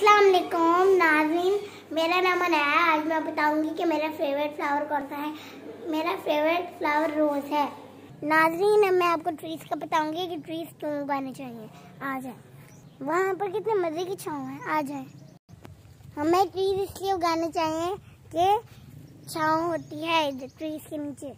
अस्सलाम वालेकुम नाजरीन मेरा नाम अनाया है। आज मैं बताऊँगी कि मेरा फेवरेट फ्लावर कौन सा है। मेरा फेवरेट फ्लावर रोज़ है। नाजरीन, अब मैं आपको ट्रीज का बताऊँगी कि ट्रीज क्यों उगाने चाहिए। आ जाए। वहाँ पर कितने मज़े की छाँव है। आ जाए। हमें ट्रीज इसलिए उगाने चाहिए कि छाँव होती है ट्रीज के नीचे।